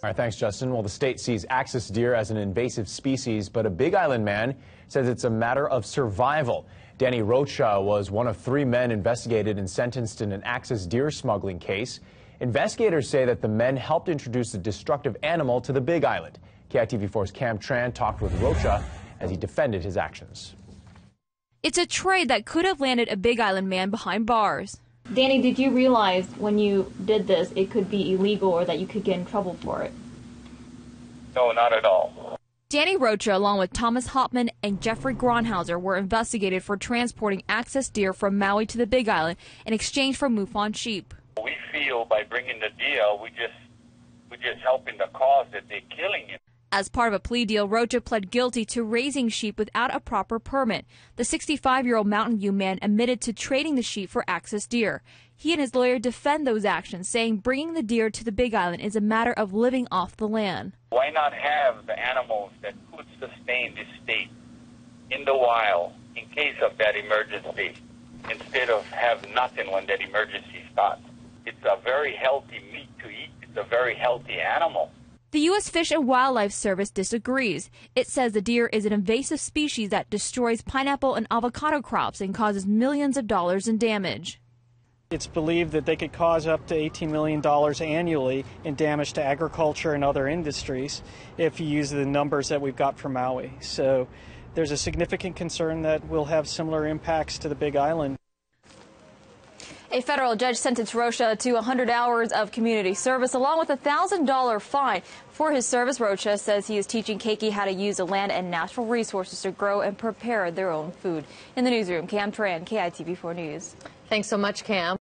All right, thanks, Justin. Well, the state sees axis deer as an invasive species, but a Big Island man says it's a matter of survival. Danny Rocha was one of three men investigated and sentenced in an axis deer smuggling case. Investigators say that the men helped introduce the destructive animal to the Big Island. KITV4's Cam Tran talked with Rocha as he defended his actions. It's a trade that could have landed a Big Island man behind bars. Danny, did you realize when you did this it could be illegal or that you could get in trouble for it? No, not at all. Danny Rocha, along with Thomas Hopman and Jeffrey Gronhauser, were investigated for transporting axis deer from Maui to the Big Island in exchange for mouflon sheep. We feel by bringing the deer, we just we're just helping the cause that they're killing it. As part of a plea deal, Rocha pled guilty to raising sheep without a proper permit. The 65 year old Mountain View man admitted to trading the sheep for axis deer. He and his lawyer defend those actions, saying bringing the deer to the Big Island is a matter of living off the land. Why not have the animals that could sustain this state in the wild in case of that emergency instead of have nothing when that emergency starts? It's a very healthy meat to eat. It's a very healthy animal. The U.S. Fish and Wildlife Service disagrees. It says the deer is an invasive species that destroys pineapple and avocado crops and causes millions of dollars in damage. It's believed that they could cause up to $18 million annually in damage to agriculture and other industries if you use the numbers that we've got for Maui. So there's a significant concern that we'll have similar impacts to the Big Island. A federal judge sentenced Rocha to 100 hours of community service along with a $1,000 fine. For his service, Rocha says he is teaching Keiki how to use the land and natural resources to grow and prepare their own food. In the newsroom, Cam Tran, KITV4 News. Thanks so much, Cam.